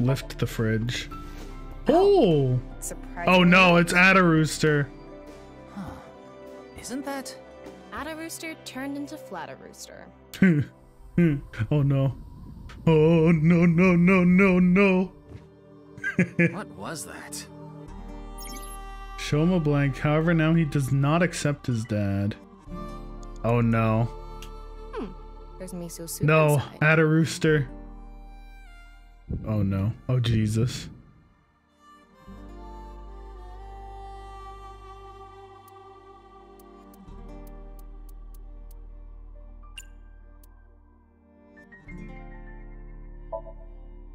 lift the fridge. Oh! oh. Surprisingly. Oh no, it's Adorooster. Isn't that? Adorooster turned into Flatter Rooster. oh no. Oh no no no no no. what was that? Show him a blank. However, now he does not accept his dad. Oh no. Hmm. There's miso soup No, inside. Adorooster. Oh no. Oh Jesus.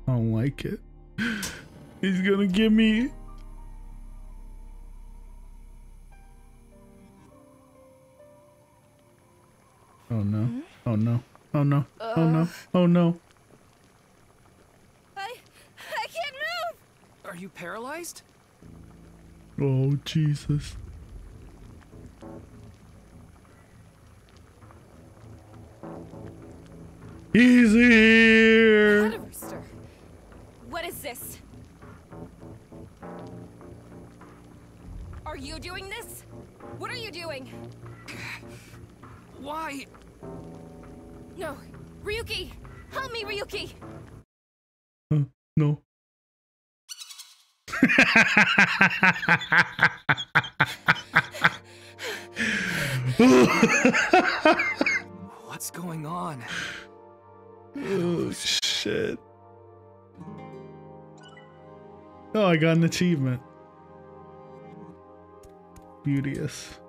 I don't like it. He's gonna give me. Oh no. Hmm? Oh no. Oh no. Oh no. Uh. Oh no. Oh, I, I can't move. Are you paralyzed? Oh Jesus. He's here. Adorooster. What is this? Are you doing this? What are you doing? Why? No, Ryuki, help me, Ryuki. Uh, no. What's going on? oh shit. Oh, I got an achievement. Beauteous.